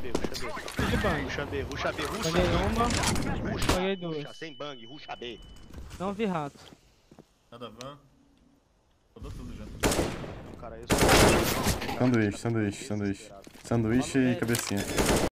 B, ruxa B. Ruxa B, Ruxa B, ruxa B, ruxa uma, B. Ruxa, duas. ruxa, sem bang, ruxa B. Não vi rato. Nada van. Rodou tudo já. Não, cara, eu sou... Sanduíche, sanduíche, sanduíche. Sanduíche e cabecinha.